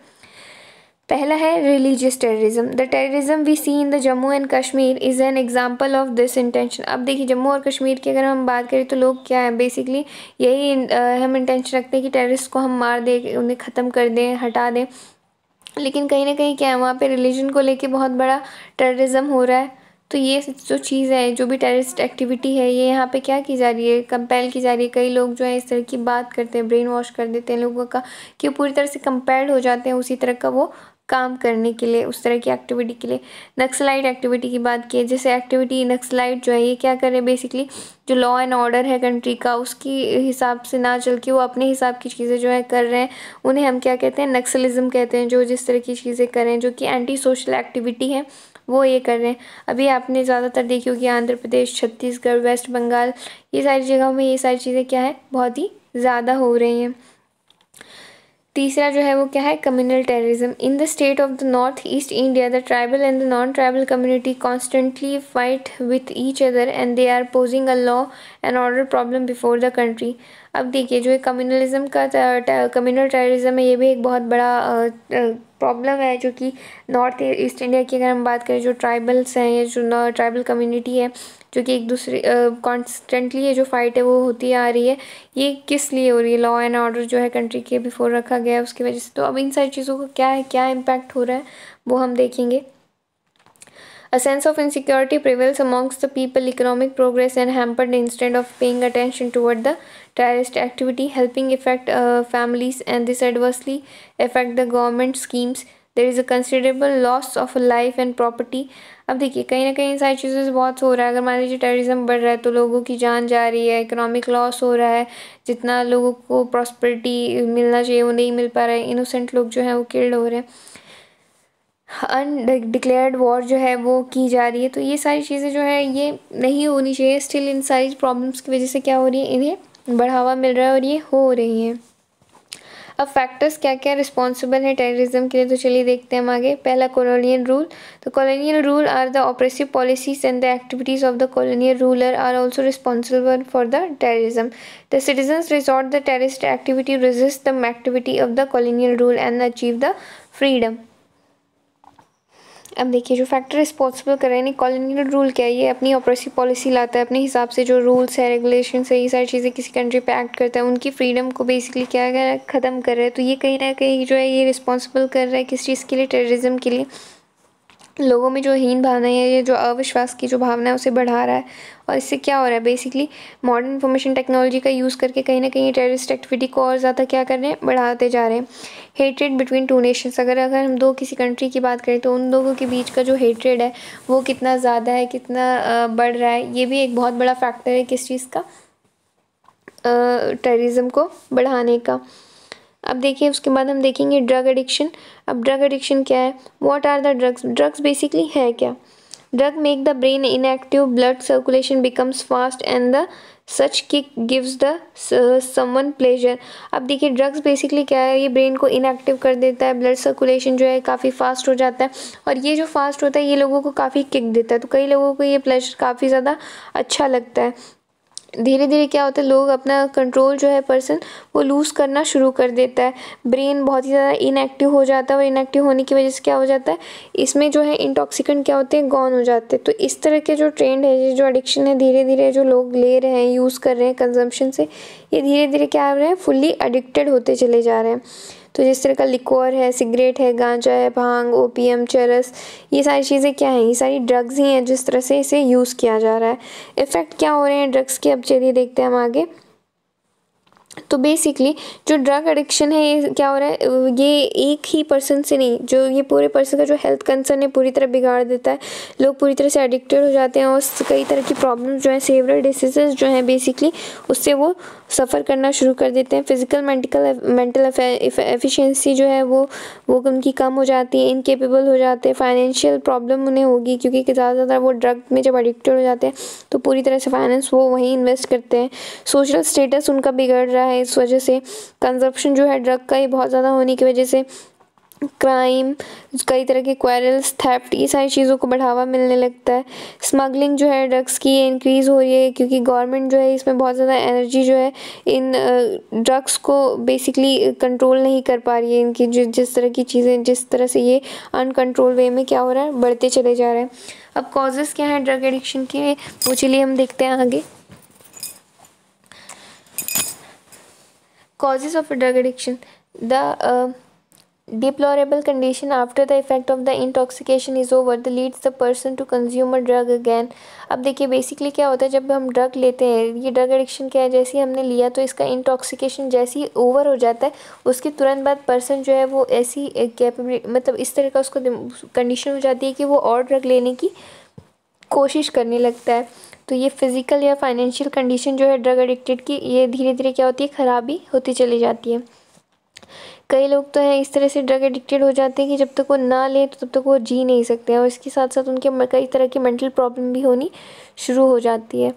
पहला है religious terrorism the terrorism we see in the Jammu and Kashmir is an example of this intention अब देखिए जम्मू और कश्मीर की अगर हम बात करें तो लोग क्या है? बेसिकली यही हम इंटेंशन रखते हैं कि टेररिस्ट को हम मार दें, उन्हें ख़त्म कर दें, हटा दें। लेकिन कहीं ना कहीं क्या है, वहाँ पे रिलीजन को लेके बहुत बड़ा टेररिज्म हो रहा है। तो ये जो चीज़ है, जो भी टेररिस्ट एक्टिविटी है, ये यहाँ पे क्या की जा रही है कंपेयर की जा रही है। कई लोग जो है, इस तरह की बात करते हैं ब्रेन वॉश कर देते हैं लोगों का कि वो पूरी तरह से कंपेल्ड हो जाते हैं, उसी तरह का वो काम करने के लिए, उस तरह की एक्टिविटी के लिए, नक्सलाइट एक्टिविटी की बात की है। जैसे एक्टिविटी नक्सलाइट जो है, ये क्या करे बेसिकली जो लॉ एंड ऑर्डर है कंट्री का, उसकी हिसाब से ना चल के वो अपने हिसाब की चीज़ें जो है कर रहे हैं। उन्हें हम क्या कहते हैं? नक्सलिज्म कहते हैं, जो जिस तरह की चीज़ें करें जो कि एंटी सोशल एक्टिविटी है, वो ये कर रहे हैं। अभी आपने ज़्यादातर देखी होगी आंध्र प्रदेश, छत्तीसगढ़, वेस्ट बंगाल, ये सारी जगहों में ये सारी चीज़ें क्या है? बहुत ही ज़्यादा हो रही हैं। तीसरा जो है वो क्या है? Communal terrorism in the state of the North East India the tribal and the non tribal community constantly fight with each other and they are posing a law and order problem before the country अब देखिए, जो communalism का communal terrorism है, ये भी एक बहुत बड़ा प्रॉब्लम है जो कि नॉर्थ ईस्ट इंडिया की अगर हम बात करें, जो ट्राइबल्स हैं, या जो ट्राइबल कम्युनिटी है, जो कि एक दूसरे कॉन्स्टेंटली ये जो फाइट है वो होती आ रही है, ये किस लिए हो रही है? लॉ एंड ऑर्डर जो है कंट्री के बिफोर रखा गया है, उसकी वजह से। तो अब इन सारी चीज़ों का क्या है, क्या इम्पैक्ट हो रहा है, वो हम देखेंगे। A sense of insecurity prevails amongst the people, economic progress and hampered instead of paying attention toward the terrorist activity, helping affect uh, families and this adversely affect the government schemes. There is a considerable loss of life and property अब देखिए कहीं ना कहीं सारी चीज़ों से बहुत हो रहा है अगर मान लीजिए टेररिज्म बढ़ रहा है तो लोगों की जान जा रही है इकोनॉमिक लॉस हो रहा है जितना लोगों को प्रॉस्पेरिटी मिलना चाहिए वो नहीं मिल पा रहा है इनोसेंट लोग जो हैं वो किल्ड हो रहे हैं अनडिक्लेयर्ड वॉर जो है वो की जा रही है। तो ये सारी चीज़ें जो है, ये नहीं होनी चाहिए। स्टिल इन सारी प्रॉब्लम्स की वजह से क्या हो रही है? इन्हें बढ़ावा मिल रहा है और ये हो रही हैं। अब फैक्टर्स क्या क्या रिस्पॉन्सिबल हैं टेररिज्म के लिए? तो चलिए देखते हैं हम आगे। पहला कॉलोनियल रूल तो colonial rule are the oppressive policies and the activities of the colonial ruler are also responsible for the terrorism the citizens resort the terrorist activity resist the activity of the colonial rule and achieve the freedom अब देखिए, जो factor responsible कर रहे हैं colonial rule क्या है? ये अपनी ऑपरेसिव पॉलिसी लाता है, अपने हिसाब से जो रूल्स है रेगुलेशन है, ये सारी चीज़ें किसी कंट्री पे एक्ट करता है, उनकी फ्रीडम को बेसिकली क्या ख़त्म कर रहा है। तो ये कहीं ना कहीं जो है, ये रिस्पॉन्सिबल कर रहा है किस चीज़ के लिए? टेररिज्म के लिए। लोगों में जो हीन भावना है, या जो अविश्वास की जो भावना है, उसे बढ़ा रहा है। और इससे क्या हो रहा है? बेसिकली मॉडर्न इंफॉर्मेशन टेक्नोलॉजी का यूज़ करके कहीं ना कहीं टेररिस्ट एक्टिविटी को और ज़्यादा क्या कर रहे हैं? बढ़ाते जा रहे हैं। हेट्रेड बिटवीन टू नेशंस अगर अगर हम दो किसी कंट्री की बात करें तो उन लोगों के बीच का जो हेट्रेड है, वो कितना ज़्यादा है, कितना बढ़ रहा है, ये भी एक बहुत बड़ा फैक्टर है किस चीज़ का? टेररिज्म को बढ़ाने का। अब देखिए, उसके बाद हम देखेंगे ड्रग एडिक्शन अब ड्रग एडिक्शन क्या है? What are the drugs drugs basically है क्या? Drug make the brain inactive blood circulation becomes fast and the such kick gives the someone pleasure अब देखिए ड्रग्स बेसिकली क्या है? ये ब्रेन को इनएक्टिव कर देता है ब्लड सर्कुलेशन जो है काफ़ी फास्ट हो जाता है और ये जो फास्ट होता है, ये लोगों को काफ़ी किक देता है। तो कई लोगों को ये प्लेजर काफ़ी ज़्यादा अच्छा लगता है। धीरे धीरे क्या होता है, लोग अपना कंट्रोल जो है पर्सन वो लूज़ करना शुरू कर देता है। ब्रेन बहुत ही ज़्यादा इनएक्टिव हो जाता है और इनएक्टिव होने की वजह से क्या हो जाता है, इसमें जो है इंटॉक्सिकेंट क्या होते हैं गॉन हो जाते हैं। तो इस तरह के जो ट्रेंड है, ये जो एडिक्शन है धीरे धीरे जो लोग ले रहे हैं यूज़ कर रहे हैं कंजम्पशन से, ये धीरे धीरे क्या हो रहे हैं फुल्ली एडिक्टेड होते चले जा रहे हैं। तो जिस तरह का लिकोर है सिगरेट है, गांजा है, भाँग ओपीएम चरस, ये सारी चीज़ें क्या हैं? ये सारी ड्रग्स ही हैं जिस तरह से इसे यूज़ किया जा रहा है। इफ़ेक्ट क्या हो रहे हैं ड्रग्स के? अब चलिए देखते हैं हम आगे। तो बेसिकली जो ड्रग एडिक्शन है, ये क्या हो रहा है? ये एक ही पर्सन से नहीं, जो ये पूरे पर्सन का जो हेल्थ कंसर्न है, पूरी तरह बिगाड़ देता है। लोग पूरी तरह से एडिक्टेड हो जाते हैं और कई तरह की प्रॉब्लम्स जो है सेवरल डिसीजेज जो हैं बेसिकली उससे वो सफ़र करना शुरू कर देते हैं। फ़िज़िकल मेंटिकल मेंटल एफिशिएंसी जो है वो वो उनकी कम हो जाती है इनकेपेबल हो जाते हैं। फाइनेंशियल प्रॉब्लम उन्हें होगी क्योंकि ज़्यादा ज़्यादा वो ड्रग में जब एडिक्टेड हो जाते हैं तो पूरी तरह से फाइनेंस वो वहीं इन्वेस्ट करते हैं। सोशल स्टेटस उनका बिगड़ रहा है, इस वजह से कंजप्शन जो है ड्रग का ही बहुत ज़्यादा होने की वजह से क्राइम कई तरह के क्वारल्स थेफ्ट ये सारी चीज़ों को बढ़ावा मिलने लगता है। स्मगलिंग जो है ड्रग्स की इंक्रीज़ हो रही है क्योंकि गवर्नमेंट जो है इसमें बहुत ज़्यादा एनर्जी जो है इन ड्रग्स को बेसिकली कंट्रोल नहीं कर पा रही है इनकी जो जिस तरह की चीज़ें जिस तरह से ये अनकंट्रोल वे में क्या हो रहा है बढ़ते चले जा रहे हैं। अब कॉजेज़ क्या हैं ड्रग एडिक्शन के वो चलिए हम देखते हैं आगे। Causes of drug addiction uh, deplorable condition after the effect of the intoxication is over, the leads the person to consume a drug again. अब देखिए बेसिकली क्या होता है, जब हम ड्रग लेते हैं, ये ड्रग एडिक्शन क्या है, जैसे हमने लिया तो इसका इंटॉक्सिकेशन जैसे ही ओवर हो जाता है, उसके तुरंत बाद पर्सन जो है वो ऐसी कैपेबिलिटी मतलब इस तरह का उसको कंडीशन हो जाती है कि वो और ड्रग लेने की कोशिश करने लगता है। तो ये फ़िज़िकल या फाइनेंशियल कंडीशन जो है ड्रग एडिक्टेड की, ये धीरे धीरे क्या होती है, ख़राबी होती चली जाती है। कई लोग तो हैं, इस तरह से ड्रग एडिक्टेड हो जाते हैं कि जब तक वो ना लें तो तब तक वो जी नहीं सकते हैं और इसके साथ साथ उनके कई तरह की मेंटल प्रॉब्लम भी होनी शुरू हो जाती है।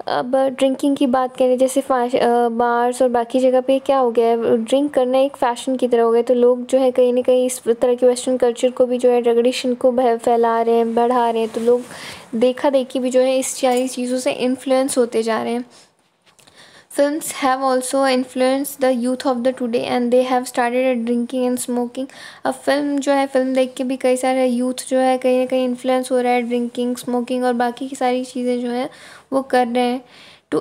अब ड्रिंकिंग की बात करें, जैसे बार्स और बाकी जगह पे क्या हो गया है? ड्रिंक करना एक फ़ैशन की तरह हो गया तो लोग जो है कहीं ना कहीं इस तरह के वेस्टर्न कल्चर को भी जो है ड्रगडिशन को फैला रहे हैं, बढ़ा रहे हैं तो लोग देखा देखी भी जो है इस सारी चीज़ों से इन्फ्लुएंस होते जा रहे हैं। Films have also influenced the youth of the today and they have started drinking and smoking अब फ़िल्म जो है फ़िल्म देख के भी कई सारे यूथ जो है कहीं ना कहीं इन्फ्लुएंस हो रहा है ड्रिंकिंग स्मोकिंग और की सारी चीज़ें जो है वो कर रहे हैं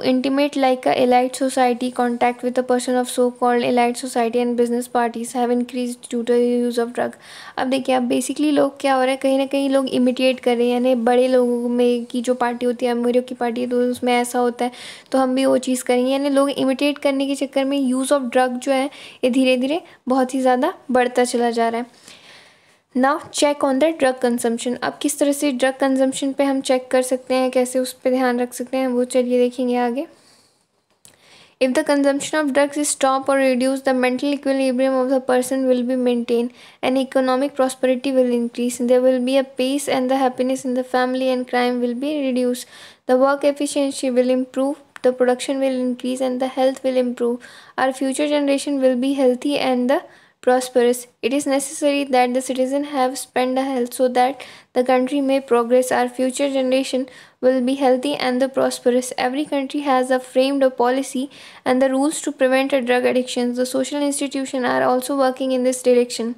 intimate like a elite society, contact with a person of so called elite society and business parties have increased due to the use of drug. अब देखिए, अब बेसिकली लोग क्या हो रहा है? कहीं ना कहीं लोग इमिटेट कर रहे हैं, यानी बड़े लोगों में की जो पार्टी होती है, अमीरों की पार्टी तो उसमें ऐसा होता है तो हम भी वो चीज़ करेंगे। यानी लोग इमिटेट करने के चक्कर में यूज़ ऑफ़ ड्रग जो है, ये धीरे धीरे बहुत ही ज़्यादा बढ़ता चला जा रहा है। Now check on the drug consumption अब किस तरह से ड्रग कंजम्पशन पे हम चेक कर सकते हैं कैसे उस पर ध्यान रख सकते हैं वो चलिए देखेंगे आगे If the consumption of drugs is stopped or reduced, the mental equilibrium of the person will be maintained and economic prosperity will increase. There will be a peace and the happiness in the family and crime will be reduced. The work efficiency will improve, the production will increase and the health will improve. Our future generation will be healthy and the prosperous. It is necessary that the citizen have spent the health so that the country may progress. Our future generation will be healthy and the prosperous. Every country has a framed a policy and the rules to prevent a drug addictions. The social institutions are also working in this direction.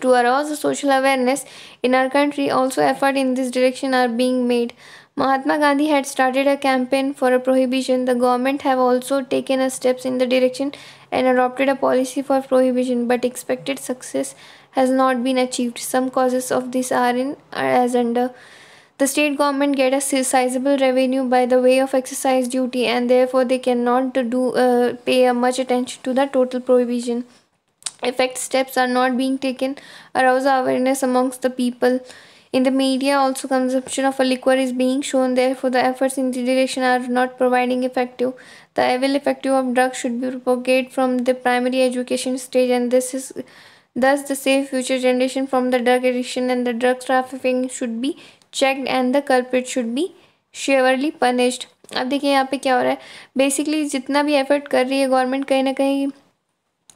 To arouse the social awareness in our country, also effort in this direction are being made. Mahatma Gandhi had started a campaign for a prohibition. The government have also taken a steps in the direction and adopted a policy for prohibition, but expected success has not been achieved. Some causes of this are in as under. The state government get a sizable revenue by the way of excise duty and therefore they cannot do uh, pay much attention to the total prohibition. Effect steps are not being taken. Arouse awareness amongst the people. In the media also consumption of a liquor is being shown. Therefore the efforts in the direction are not providing effective the evil effective of drugs should be propagated from the primary education stage and this is thus the safe future generation from the drug addiction and the drug trafficking should be checked and the culprit should be surely punished अब देखिए यहाँ पे क्या हो रहा है basically जितना भी एफर्ट कर रही है गवर्नमेंट कहीं ना कहीं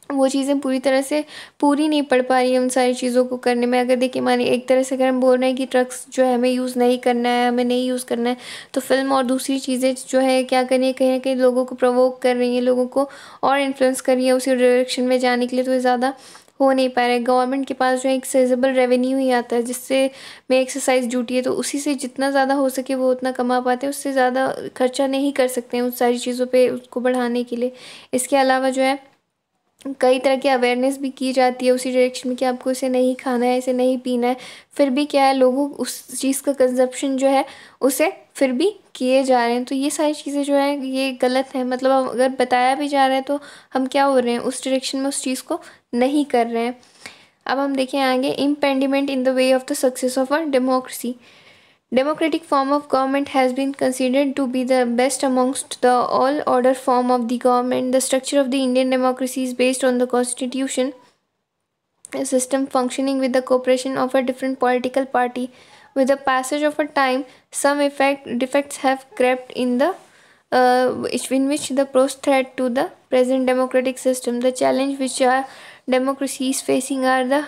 वो चीज़ें पूरी तरह से पूरी नहीं पड़ पा रही है उन सारी चीज़ों को करने में। अगर देखिए, मानिए, एक तरह से अगर हम बोल रहे हैं कि ड्रग्स जो है हमें यूज़ नहीं करना है, हमें नहीं यूज़ करना है तो फ़िल्म और दूसरी चीज़ें जो है, क्या करनी है? कहीं ना कहीं लोगों को प्रवोक कर रही हैं, लोगों को और इन्फ्लुएंस कर रही है उसी डायरेक्शन में जाने के लिए तो ज़्यादा हो नहीं पा रहा है। गवर्नमेंट के पास जो है एक सेजेबल रेवेन्यू ही आता है, जिससे में एक्सरसाइज ड्यूटी है तो उसी से जितना ज़्यादा हो सके वो उतना कमा पाते हैं, उससे ज़्यादा खर्चा नहीं कर सकते हैं उस सारी चीज़ों पे उसको बढ़ाने के लिए। इसके अलावा जो है कई तरह की अवेयरनेस भी की जाती है उसी डायरेक्शन में कि आपको इसे नहीं खाना है, इसे नहीं पीना है। फिर भी क्या है, लोगों उस चीज़ का कंजप्शन जो है, उसे फिर भी किए जा रहे हैं। तो ये सारी चीज़ें जो है, ये गलत है। मतलब अगर बताया भी जा रहा है तो हम क्या हो रहे हैं, उस डायरेक्शन में उस चीज़ को नहीं कर रहे हैं। अब हम देखें आगे impediment in the way of the success of a democracy Democratic form of government has been considered to be the best amongst the all order form of the government. The structure of the Indian democracy is based on the constitution a system functioning with the cooperation of a different political party. With the passage of a time, some effect defects have crept in the uh, in which the pose threat to the present democratic system. The challenge which our democracy is facing are the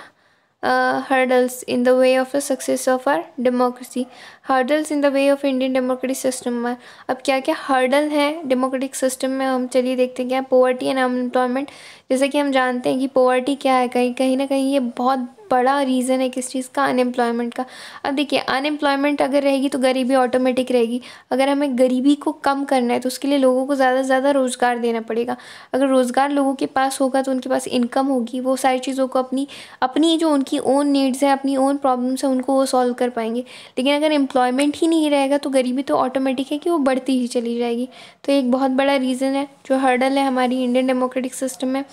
hurdles in the way of the success of our democracy hurdles in the way of Indian democratic system में अब क्या क्या hurdle हैं democratic system में हम चलिए देखते हैं क्या poverty and unemployment जैसे कि हम जानते हैं कि poverty क्या है, कहीं कहीं ना कहीं ये बहुत बड़ा रीज़न है किस चीज़ का अनएम्प्लॉयमेंट का। अब देखिए अनएम्प्लॉयमेंट अगर रहेगी तो गरीबी ऑटोमेटिक रहेगी। अगर हमें गरीबी को कम करना है तो उसके लिए लोगों को ज़्यादा से ज़्यादा रोज़गार देना पड़ेगा। अगर रोज़गार लोगों के पास होगा तो उनके पास इनकम होगी, वो सारी चीज़ों को अपनी अपनी जो उनकी ओन नीड्स हैं, अपनी ओन प्रॉब्लम्स हैं, उनको वो सॉल्व कर पाएँगे। लेकिन अगर एम्प्लॉयमेंट ही नहीं रहेगा तो गरीबी तो ऑटोमेटिक है कि वो बढ़ती ही चली जाएगी। तो एक बहुत बड़ा रीज़न है, जो हर्डल है हमारी इंडियन डेमोक्रेटिक सिस्टम में।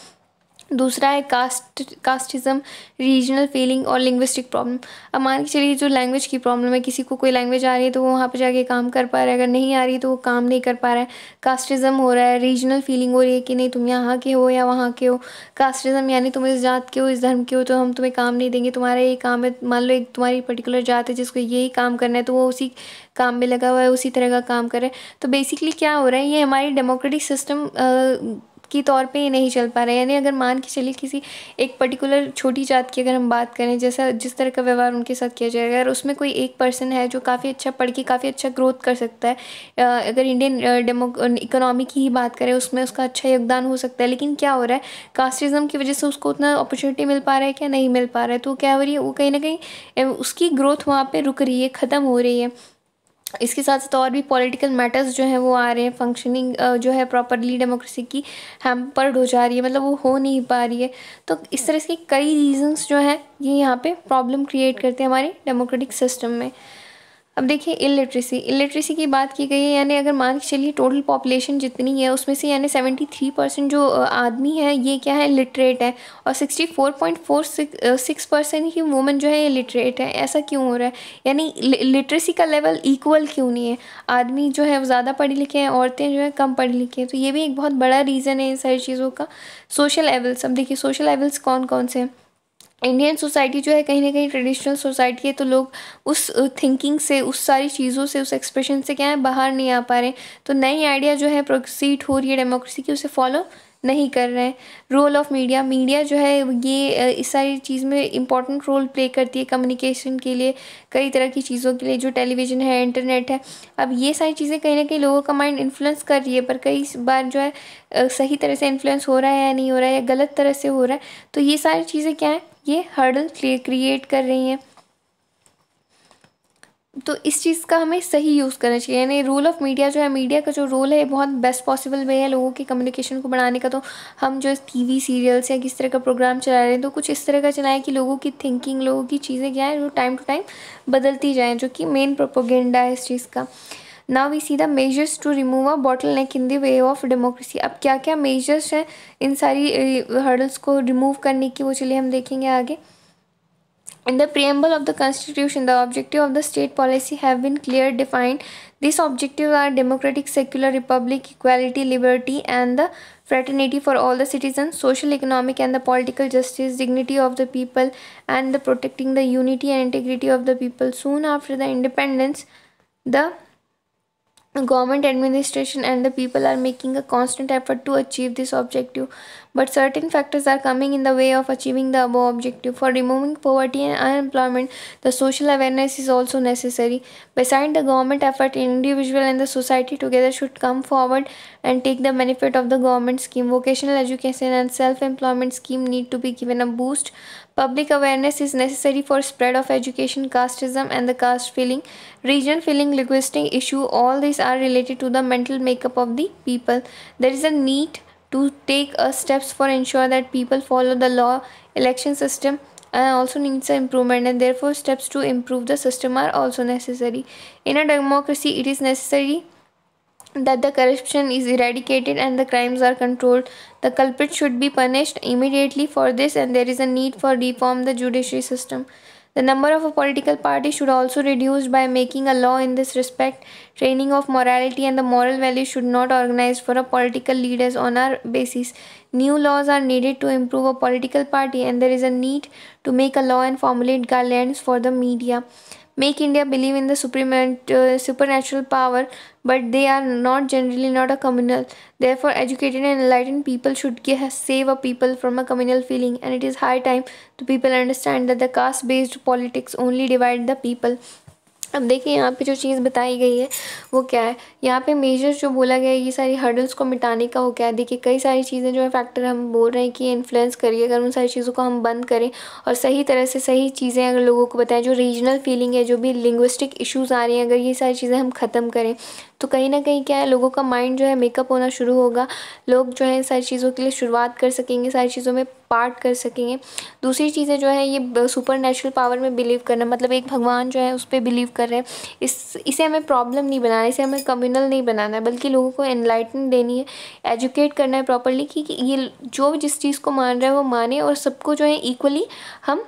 दूसरा है कास्ट कास्टिज़म रीजनल फीलिंग और लिंग्विस्टिक प्रॉब्लम अब मान के चलिए जो लैंग्वेज की प्रॉब्लम है, किसी को कोई लैंग्वेज आ रही है तो वो वहाँ पर जाके काम कर पा रहा है। अगर नहीं आ रही तो वो काम नहीं कर पा रहा है। कास्टिज़म हो रहा है रीजनल फीलिंग हो रही है कि नहीं, तुम यहाँ के हो या वहाँ के हो। कास्टिज़म यानी तुम इस जात के हो, इस धर्म के हो तो हम तुम्हें काम नहीं देंगे। तुम्हारा ये काम है, मान लो एक तुम्हारी पर्टिकुलर जात है, जिसको यही काम करना है तो वो उसी काम में लगा हुआ है, उसी तरह का काम करे तो बेसिकली क्या हो रहा है, ये हमारी डेमोक्रेटिक सिस्टम की तौर पे ये नहीं चल पा रहा है। यानी अगर मान के चलिए किसी एक पर्टिकुलर छोटी जात की अगर हम बात करें, जैसा जिस तरह का व्यवहार उनके साथ किया जाएगा, अगर उसमें कोई एक पर्सन है जो काफ़ी अच्छा पढ़ के, काफ़ी अच्छा ग्रोथ कर सकता है अगर इंडियन डेमो इकोनॉमी की ही बात करें, उसमें उसका अच्छा योगदान हो सकता है। लेकिन क्या हो रहा है कास्टिज़म की वजह से उसको उतना अपॉर्चुनिटी मिल पा रहा है क्या? नहीं मिल पा रहा है। तो क्या हो रही है, वो कहीं ना कहीं उसकी ग्रोथ वहाँ पर रुक रही है, ख़त्म हो रही है। इसके साथ साथ और भी पॉलिटिकल मैटर्स जो हैं वो आ रहे हैं फंक्शनिंग जो है प्रॉपरली डेमोक्रेसी की हैम्पर्ड हो जा रही है मतलब वो हो नहीं पा रही है। तो इस तरह के कई रीजंस जो हैं, ये यहाँ पे प्रॉब्लम क्रिएट करते हैं हमारे डेमोक्रेटिक सिस्टम में। अब देखिए इलिट्रेसी इलिट्रेसी की बात की गई है, यानी अगर मान के चलिए टोटल पॉपुलेशन जितनी है, उसमें से यानी सेवेंटी थ्री परसेंट जो आदमी है, ये क्या है लिटरेट है और sixty four point four six percent ही वुमेन जो है, ये लिटरेट है। ऐसा क्यों हो रहा है? यानी लिटरेसी का लेवल इक्वल क्यों नहीं है? आदमी जो है, वो ज़्यादा पढ़े लिखे हैं, औरतें जो है, कम पढ़ी लिखी हैं। तो ये भी एक बहुत बड़ा रीज़न है इन सारी चीज़ों का। सोशल लेवल्स अब देखिए सोशल लेवल्स कौन कौन से हैं? इंडियन सोसाइटी जो है, कहीं ना कहीं ट्रेडिशनल सोसाइटी है तो लोग उस थिंकिंग से, उस सारी चीज़ों से, उस एक्सप्रेशन से क्या है, बाहर नहीं आ पा रहे तो नई आइडिया जो है प्रोसीड हो रही है डेमोक्रेसी की, उसे फॉलो नहीं कर रहे हैं। रोल ऑफ़ मीडिया मीडिया जो है, ये इस सारी चीज़ में इंपॉर्टेंट रोल प्ले करती है कम्युनिकेशन के लिए, कई तरह की चीज़ों के लिए, जो टेलीविज़न है इंटरनेट है। अब ये सारी चीज़ें कहीं ना कहीं लोगों का माइंड इन्फ्लुएंस कर रही है, पर कई बार जो है सही तरह से इन्फ्लुएंस हो रहा है या नहीं हो रहा है, या गलत तरह से हो रहा है तो ये सारी चीज़ें क्या है ये हर्डल क्रिएट कर रही हैं। तो इस चीज़ का हमें सही यूज़ करना चाहिए। यानी रोल ऑफ़ मीडिया जो है मीडिया का जो रोल है बहुत बेस्ट पॉसिबल वे है लोगों के कम्युनिकेशन को बढ़ाने का। तो हम जो टीवी सीरियल्स या किस तरह का प्रोग्राम चला रहे हैं तो कुछ इस तरह का चलाएँ कि लोगों की थिंकिंग लोगों की चीज़ें क्या है जो टाइम टू टाइम बदलती जाएँ, जो कि मेन प्रोपोगेंडा है इस चीज़ का। Now we see the measures to remove a bottleneck in the way of democracy. अब क्या क्या मेजर्स हैं इन सारी हर्डल्स को रिमूव करने की? वो चलिए हम देखेंगे आगे। In the preamble of the constitution the objective of the state policy have been clear defined this objective are democratic secular republic equality liberty and the fraternity for all the citizen social economic and the political justice dignity of the people and the protecting the unity and integrity of the people soon after the independence the government administration and the people are making a constant effort to achieve this objective but certain factors are coming in the way of achieving the above objective for removing poverty and unemployment the social awareness is also necessary beside the government effort individual and the society together should come forward and take the benefit of the government scheme vocational education and self employment scheme need to be given a boost Public awareness is necessary for spread of education, casteism and the caste feeling, region feeling, linguistic issue. All these are related to the mental makeup of the people. There is a need to take a steps for ensure that people follow the law, election system and also needs improvement and therefore steps to improve the system are also necessary. In a democracy, it is necessary that the corruption is eradicated and the crimes are controlled. The culprit should be punished immediately for this and there is a need for reform the judiciary system. The number of a political party should also reduce by making a law in this respect. Training of morality and the moral values should not organize for a political leaders on our basis. New laws are needed to improve a political party and there is a need to make a law and formulate guidelines for the media make India believe in the supreme, uh, supernatural power, but they are not generally not a communal. Therefore, educated and enlightened people should save a people from a communal feeling, and it is high time to people understand that the caste-based politics only divide the people. अब देखिए यहाँ पे जो चीज़ बताई गई है, वो क्या है? यहाँ पे मेजर्स जो बोला गया है, ये सारी हर्डल्स को मिटाने का वो क्या है? देखिए कई सारी चीज़ें जो है फैक्टर हम बोल रहे हैं कि इन्फ्लुएंस करिए, अगर उन सारी चीज़ों को हम बंद करें और सही तरह से सही चीज़ें अगर लोगों को बताएँ, जो रीजनल फीलिंग है, जो भी लिंग्विस्टिक इशूज़ आ रही हैं, अगर ये सारी चीज़ें हम ख़त्म करें तो कहीं ना कहीं क्या है, लोगों का माइंड जो है मेकअप होना शुरू होगा। लोग जो है सारी चीज़ों के लिए शुरुआत कर सकेंगे, सारी चीज़ों में पार्ट कर सकेंगे। दूसरी चीज़ें जो है, ये सुपर नेचुरल पावर में बिलीव करना मतलब एक भगवान जो है, उस पर बिलीव कर रहे हैं। इस, इसे हमें प्रॉब्लम नहीं बनाना, इसे हमें कम्युनल नहीं बनाना है, बल्कि लोगों को एनलाइटन देनी है एजुकेट करना है प्रॉपरली कि ये जो जिस चीज़ को मान रहा है, वो माने और सबको जो है इक्वली हम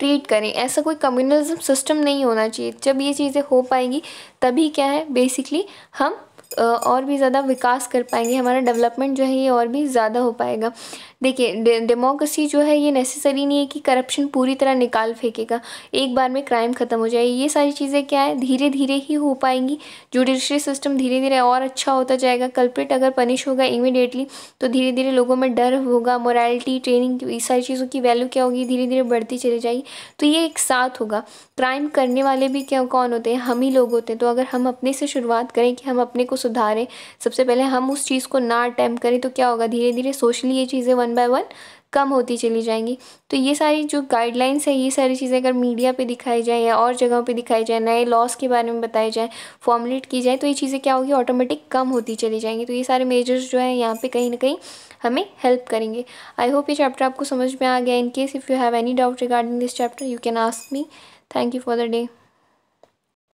ट्रीट करें। ऐसा कोई कम्युनलिज्म सिस्टम नहीं होना चाहिए। जब ये चीज़ें हो पाएँगी, तभी क्या है? बेसिकली हम और भी ज़्यादा विकास कर पाएँगे। हमारा डेवलपमेंट जो है, ये और भी ज़्यादा हो पाएगा। देखिए डेमोक्रेसी जो है ये नेसेसरी नहीं है कि करप्शन पूरी तरह निकाल फेंकेगा। एक बार में क्राइम ख़त्म हो जाए ये सारी चीज़ें क्या है? धीरे धीरे ही हो पाएँगी। जुडिशरी सिस्टम धीरे धीरे और अच्छा होता जाएगा। कल्प्रिट अगर पनिश होगा इमिडिएटली तो धीरे धीरे लोगों में डर होगा। मोरालिटी ट्रेनिंग इस सारी चीज़ों की वैल्यू क्या होगी? धीरे धीरे बढ़ती चली जाएगी। तो ये एक साथ होगा। क्राइम करने वाले भी क्या, कौन होते हैं? हम ही लोग होते हैं। तो अगर हम अपने से शुरुआत करें कि हम अपने को सुधारें, सबसे पहले हम उस चीज़ को ना अटैम्प्ट करें तो क्या होगा? धीरे धीरे सोशली ये चीज़ें वन बाय वन कम होती चली जाएँगी। तो ये सारी जो गाइडलाइंस है, ये सारी चीज़ें अगर मीडिया पे दिखाई जाए या और जगहों पे दिखाई जाए, नए लॉस के बारे में बताई जाए फॉर्मुलेट की जाए तो ये चीज़ें क्या होगी? ऑटोमेटिक कम होती चली जाएँगी। तो ये सारे मेजर्स जो है, यहाँ पे कहीं ना कहीं हमें हेल्प करेंगे। आई होप ये चैप्टर आपको समझ में आ गया। In case if you have any doubt regarding this chapter you can ask me thank you for the day